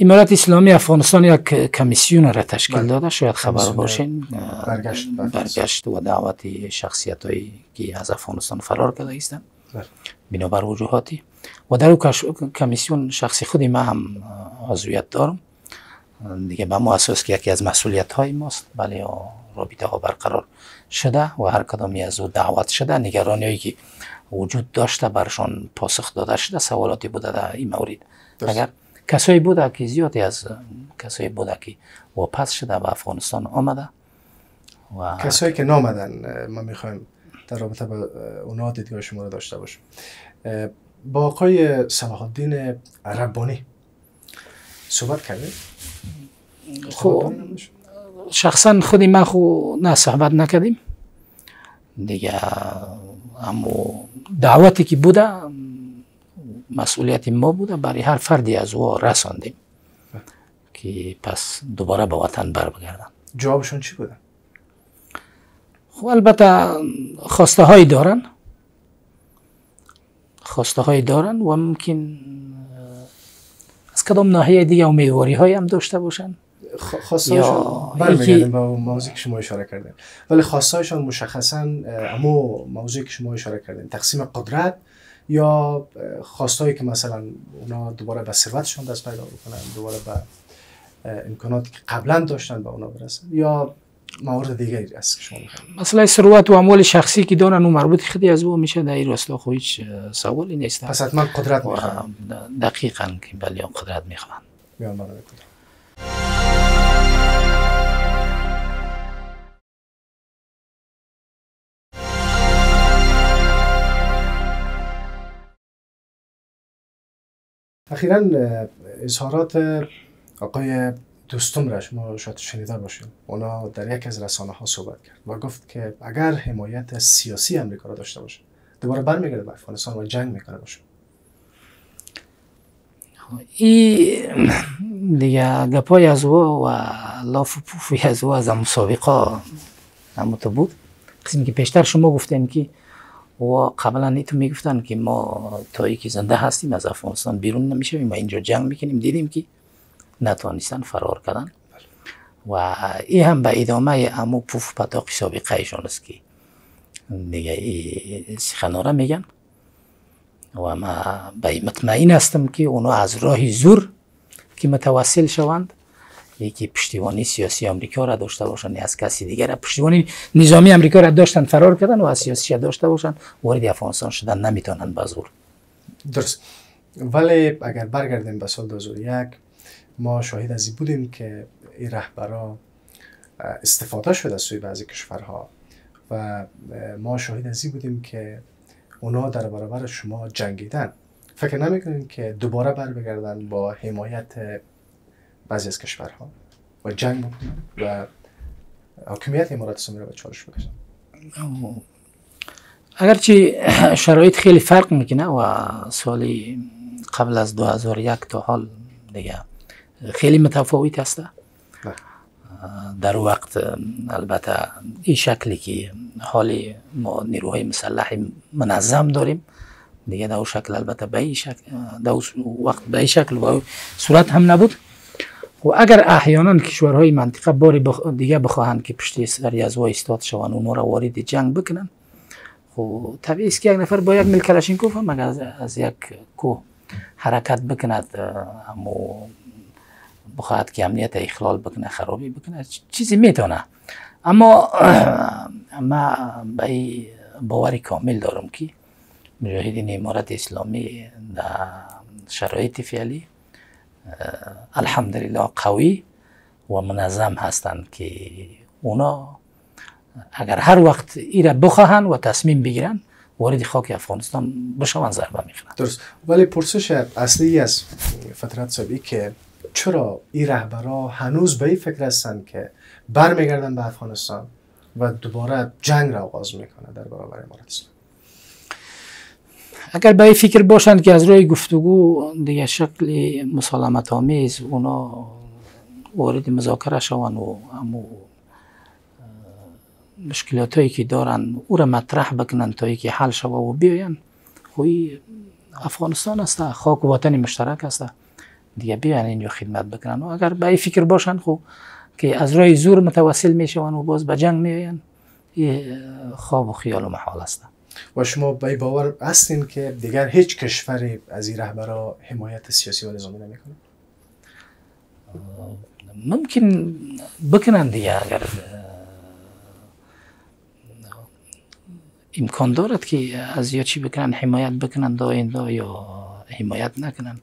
Speaker 2: امارت اسلامی افغانستان یک کمیسیون را تشکیل بله. داده شاید خبر باشین.
Speaker 1: برگشت,
Speaker 2: برگشت و دعوت شخصیت هایی که از افغانستان فرار کرده ایستند بله. بنابر وجوهاتی. و در او کمیسیون شخصی خودی ما هم عضویت دارم. دیگه به ما اساس که یکی از مسئولیت های ماست. بله رابطه ها برقرار شده و هر کدامی از او دعوت شده. نگرانی هایی که وجود داشته برشان پاسخ داده شده سوالاتی بوده در این مورد. اگر کسایی بوده که زیادی از کسایی بوده که واپس شده به افغانستان آمده
Speaker 1: و کسایی که نامدن ما می‌خوایم در رابطه با اونا دیدگاه شما رو داشته باشیم. با آقای صلاح الدین ربانی صحبت کردید
Speaker 2: خب شخصا خودی من خو نه صحبت نکردیم. دیگه اما دعوتی که بوده مسئولیت ما بوده. برای هر فردی از او رساندیم که پس دوباره به وطن بر بگردن
Speaker 1: جوابشون چی بوده؟
Speaker 2: خب البته خواسته هایی دارن. خواسته هایی دارن و ممکن از کدام ناحیه دیگه امیدواری هایی هم داشته باشن؟
Speaker 1: خواستهایشان برمیگردیم به موضوعی که شما اشاره کردین. ولی خواستهایشان مشخصا اما موضوعی که شما اشاره کردین تقسیم قدرت یا خواستهایی که مثلا اونا دوباره به ثروتشان دست پیدا بکنن دوباره به امکاناتی که قبلا داشتن به اونا برسن یا موارد دیگری است که شما
Speaker 2: می‌خواین مثلا ثروت و اموال شخصی که دارن اون مربوط خودی از او میشه در این راستا خو هیچ سوالی نیست.
Speaker 1: پس حتما قدرت می‌خوان.
Speaker 2: دقیقاً که بله قدرت می‌خوان.
Speaker 1: میان اخیرا اظهارات آقای دوستم را شما شاید شنیده باشید اونا در یک از رسانه ها صحبت کرد و گفت که اگر حمایت سیاسی امریکا را داشته باشه دوباره برمیگرده به افغانستان و جنگ می‌کنه باشه.
Speaker 2: این دیگه گپای از او و لاف و پوفی از او از مسابقه هم بود. قسمی که پیشتر شما گفتین که و قبلا ایتو می‌گفتن که ما تایی که زنده هستیم از افغانستان بیرون نمی‌شویم و اینجا جنگ می‌کنیم. دیدیم که نتوانستن فرار کردن. و این هم به ادامه امو پوف پتاقی سابقه ایشان است که دیگه سخناره میگن. و ما به مطمئن هستم که اونا از راه زور که متوسل شوند. یکی پشتیبانی سیاسی آمریکا را داشته باشند. از کسی دیگر پشتیبانی نظامی آمریکا را داشتن فرار کردن و از سیاسی داشته باشند. وارد افغانستان شدن نمی‌تونن به زور
Speaker 1: درست. ولی اگر برگردیم به سال 2001 ما شاهد از بودیم که این رهبرا استفاده شده از سوی بعضی کشورها و ما شاهد از بودیم که اونا در برابر شما جنگیدن. فکر نمی‌کنین که دوباره بر بگردن با حمایت بعضی از کشورها و جنگ و حاکمیت امارات اسلامی را به چالش بکشن.
Speaker 2: اگرچه شرایط خیلی فرق می‌کنه و سالی قبل از 2001 تا حال دیگه خیلی متفاوت هسته. بله. در وقت البته این شکلی که حالی ما نیروهای مسلح منظم داریم دیگه در شکل البته به این شکل در وقت به این شکل و صورت هم نبود. و اگر احیانا کشورهای منطقه بار بخ... دیگه بخواهند که پشت سری از ایستاد شوند اونها را وارد جنگ بکنن خب طبیعی است که یک نفر با یک مل کلاشینکوف هم اگر از, از یک کوه حرکت بکند اما بخواهد که امنیت اخلال بکنه خرابی بکنه چیزی می‌تونه. اما ما به باور کامل دارم که مجاهدین امارت اسلامی در شرایط فعلی الحمدلله قوی و منظم هستند که اونا اگر هر وقت ایره بخواهند و تصمیم بگیرن وارد خاک افغانستان بشوند ضربه می‌خوان
Speaker 1: درست. ولی پرسش اصلی از فترت سابی که چرا این رهبرا هنوز به این فکر هستند که برمیگردن به افغانستان و دوباره جنگ را آغاز می‌کنه در برابر امارت اسلامی؟
Speaker 2: اگر به فکر باشند که از روی گفتگو دیگه شکل مسالمت آمیز اونا وارد مذاکره شوند و امو مشکلات هایی که دارن او را مطرح بکنن تا که حل شوه و بیاین خوی افغانستان است خاک و وطن مشترک است. دیگه بیاین اینجا خدمت بکنن. و اگر به فکر باشن خو که از راه زور متوسل میشون و باز به جنگ میاین یه خواب و خیال و محال است.
Speaker 1: و شما به باور هستین که دیگر هیچ کشوری از این رهبرا حمایت سیاسی و نظامی نمی‌کنه؟
Speaker 2: ممکن بکنن دیگه اگر امکان دارد که از یا چی بکنن حمایت بکنن دا آینده یا حمایت نکنن.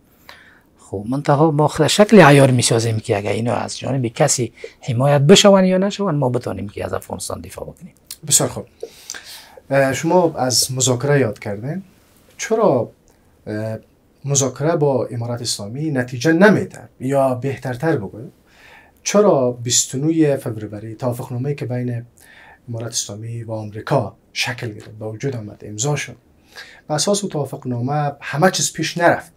Speaker 2: خب منتها ما شکل عیار می‌سازیم که اگر اینو از جانب کسی حمایت بشون یا نشون ما بتانیم که از افغانستان دفاع بکنیم.
Speaker 1: بسیار خوب. شما از مذاکره یاد کردین چرا مذاکره با امارات اسلامی نتیجه نمیده یا بهترتر بگویم چرا 29 فوریه توافقنامه که بین امارات اسلامی و آمریکا شکل گرفت به وجود آمد امضا شد؟ و اساس توافقنامه همه چیز پیش نرفت.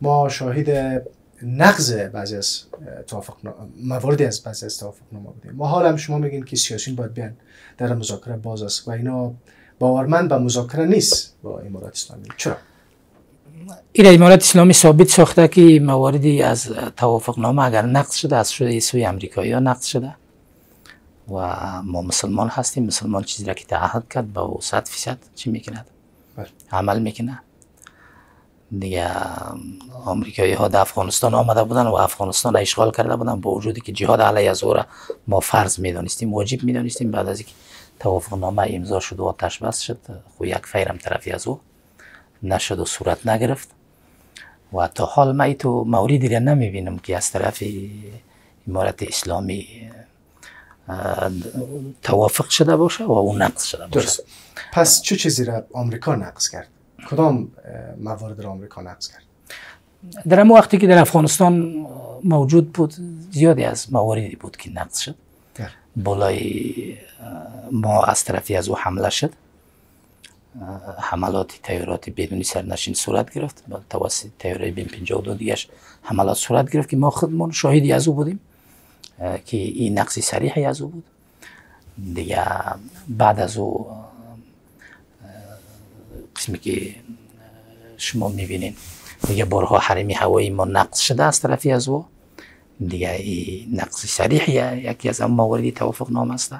Speaker 1: ما شاهد نقض بعضی از توافق مواردی از بعضی از توافقنامه بودیم. ما حالا شما میگین که سیاسیون باید بیان. در مذاکره باز است و اینا باورمند به مذاکره نیست با امارات اسلامی. چرا؟
Speaker 2: این امارات اسلامی ثابت ساخته که مواردی از توافقنامه اگر نقض شده از شده سوی امریکایی ها نقض شده و ما مسلمان هستیم. مسلمان چیزی را که تعهد کرد با 100 فیصد چی می‌کند؟ بله. عمل می‌کنه دیگه آمریکایی ها در افغانستان آمده بودن و افغانستان را اشغال کرده بودن با وجودی که جهاد علیه از ما فرض می‌دانستیم واجب می‌دانستیم. بعد از اینکه توافق نامه امضا شد و آتش بس شد خو یک فیرم طرفی از او نشد و صورت نگرفت. و تا حال ما تو موردی را نمی‌بینم که از طرف امارت اسلامی توافق شده باشه و اون نقض شده باشه.
Speaker 1: پس چه چیزی را آمریکا نقض کرد؟ کدام موارد را آمریکا نقض کرد؟
Speaker 2: در اون وقتی که در افغانستان موجود بود زیادی از مواردی بود که نقض شد. بالای ما از طرفی از او حمله شد. حملات تیارات بدون سرنشین صورت گرفت. با توسط تیاره بین 52 دیگش حملات صورت گرفت که ما خودمون شاهدی از او بودیم. که این نقصی سریحی از او بود. دیگه بعد از او قسمی که شما می‌بینین. دیگه بارها حرمی هوایی ما نقص شده از طرفی از او. دیگه این نقص سریح یکی از مواردی توافق نام است.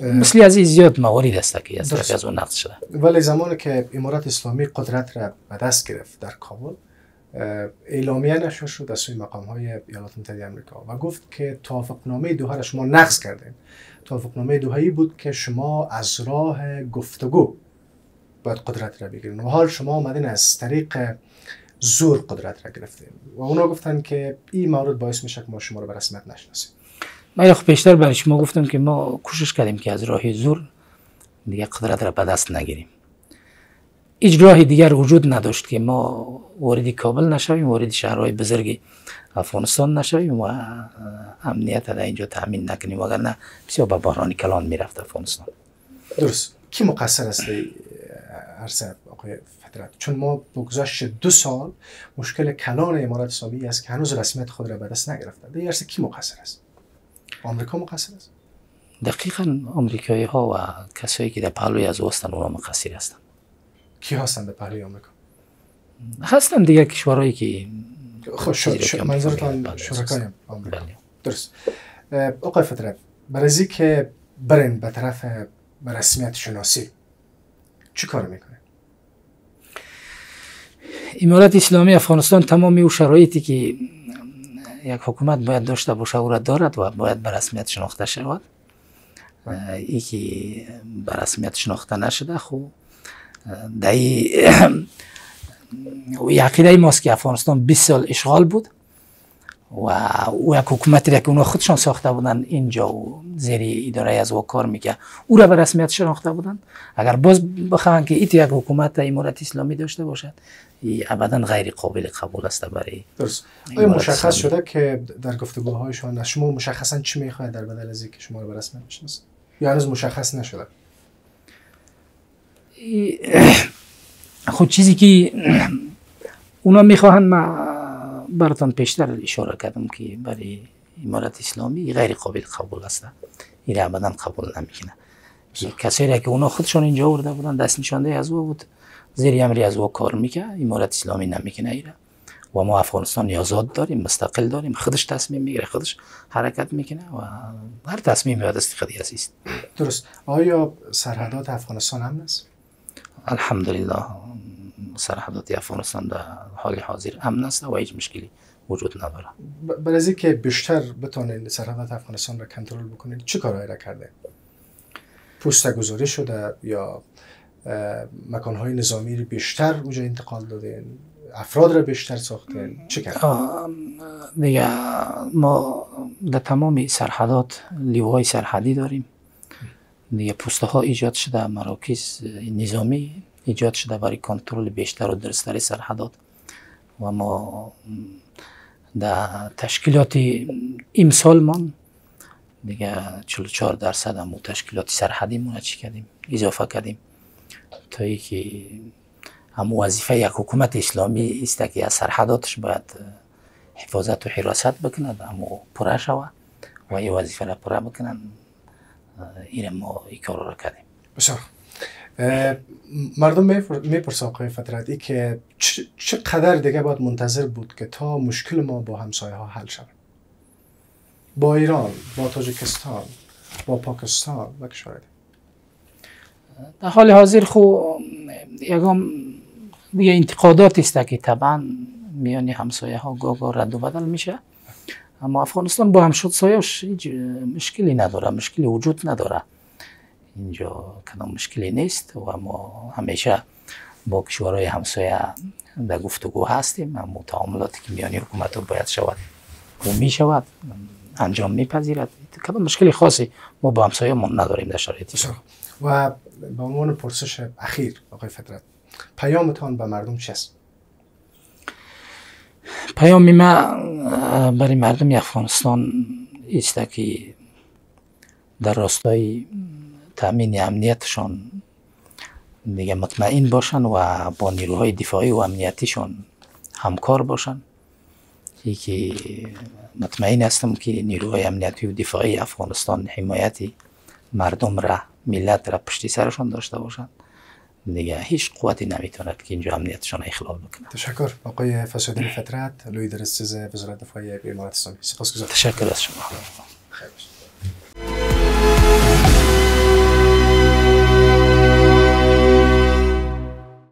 Speaker 2: مثل از این زیاد موارد است که از طرفی از اون نقص شده.
Speaker 1: ولی زمانی که امارات اسلامی قدرت را به دست گرفت در کابل اعلامیه نشر شد از سوی مقام های ایالات متحده آمریکا و گفت که توافقنامه دوها را شما نقض کردین. توافقنامه دوهایی بود که شما از راه گفتگو باید قدرت را بگیرین و حال شما آمدین از طریق زور قدرت را گرفتیم و اونا گفتن که این مورد باعث میشه که ما شما رو به رسمیت نشناسیم.
Speaker 2: من خب پیشتر برای شما گفتم که ما کوشش کردیم که از راه زور دیگه قدرت را به دست نگیریم. هیچ راه دیگر وجود نداشت که ما وارد کابل نشویم وارد شهرهای بزرگ افغانستان نشویم و امنیت در اینجا تامین نکنیم وگرنه بسیار به بحران کلان می‌رفت افغانستان.
Speaker 1: درست. کی مقصر است؟ عرصه آقای فدرت چون ما با گذشت دو سال مشکل کلان امارات اسلامی است که هنوز رسمیت خود را به دست نگرفته. در عرصه کی مقصر است؟ آمریکا مقصر است.
Speaker 2: دقیقا آمریکایی ها و کسایی که در پهلوی از وستن اونا مقصر هستند
Speaker 1: کی هستند در پهلوی آمریکا؟
Speaker 2: هستند دیگر کشورهایی که
Speaker 1: خب منظورتان شرکای آمریکا. بله. درست. آقای فدرت برای که برین به طرف رسمیت شناسی چی کار می‌کنه؟
Speaker 2: امارت اسلامی افغانستان تمامی او شرایطی که یک حکومت باید داشته باشه او را دارد و باید به رسمیت شناخته شود. ای که به رسمیت شناخته نشده خب در عقیده ماست که افغانستان 20 سال اشغال بود. و او یک حکومتی را که اونا خودشان ساخته بودن اینجا و زیر اداره از کار می‌کرد او را به رسمیت شناخته بودن. اگر باز بخواهند که ایت یک حکومت امارت اسلامی داشته باشد ابدا غیر قابل قبول است برای
Speaker 1: درست. آیا مشخص شده که در گفتگوهایشان شما مشخصا چی می‌خواهید در بدل از که شما رو به رسمیت بشناسید یا هنوز مشخص نشده؟
Speaker 2: خود چیزی که اونا می‌خواهند براتان پیشتر اشاره کردم که برای امارت اسلامی غیر قابل قبول است. این ابدا قبول نمی‌کنه. کسایی که اونا خودشون اینجا ورده بودن دست نشانده از او بود. زیر امری از او کار می‌کنه امارت اسلامی نمی‌کنه ایره. و ما افغانستان آزاد داریم مستقل داریم. خودش تصمیم می‌گیره خودش حرکت می‌کنه و هر تصمیم به دست خودی است
Speaker 1: درست. آیا سرحدات افغانستان امن است؟
Speaker 2: الحمدلله. سرحدات افغانستان در حال حاضر امن است و هیچ مشکلی وجود نداره.
Speaker 1: برای از که بیشتر بتونید سرحدات افغانستان را کنترل بکنید چه کارهایی را کرده؟ پوست گذاری شده یا مکانهای نظامی رو بیشتر اونجا انتقال دادین؟ افراد را بیشتر ساختین؟ چه کرد؟
Speaker 2: دیگه ما در تمام سرحدات لیوهای سرحدی داریم. دیگه پوسته ها ایجاد شده مراکز نظامی ایجاد شده برای کنترل بیشتر و درستر سرحدات. و ما در تشکیلات امسال من دیگه 44 درصد هم تشکیلات سرحدی مونه چی کردیم؟ اضافه کردیم تا ای که هم وظیفه یک حکومت اسلامی است که از سرحداتش باید حفاظت و حراست بکند اما پره شوه و یه وظیفه را پره بکنن این ما این کار را کردیم.
Speaker 1: بسیار مردم می‌پرسن آقای فترتی که چقدر دیگه باید منتظر بود که تا مشکل ما با همسایه ها حل شود؟ با ایران با تاجیکستان با پاکستان و کشورهای
Speaker 2: در حال حاضر خو یکم دیگه انتقادات است که طبعا میان همسایه ها گاه رد و بدل میشه. اما افغانستان با هم شد مشکلی نداره مشکلی وجود نداره. اینجا کدام مشکلی نیست و ما همیشه با کشورهای همسایه در گفتگو هستیم. اما تعاملاتی که میانی حکومت باید شود و می شود انجام میپذیرد. کدام مشکلی خاصی ما با همسایه من نداریم در شرایطی
Speaker 1: و به عنوان پرسش اخیر آقای فطرت پیامتان به مردم چیست
Speaker 2: پیام ما برای مردم افغانستان است که در راستای تامین امنیتشان دیگه مطمئن باشن و با نیروهای دفاعی و امنیتیشان همکار باشن. ای که مطمئن هستم که نیروهای امنیتی و دفاعی افغانستان حمایتی مردم را ملت را پشتی سرشان داشته باشند دیگه هیچ قوتی نمی‌توند که اینجا امنیتشان اخلال بکنه.
Speaker 1: تشکر. آقای فسادین فترت لوی درستز وزارت دفاعی امارات اسلامی سپاسگزارم.
Speaker 2: تشکر از شما.
Speaker 1: خیلی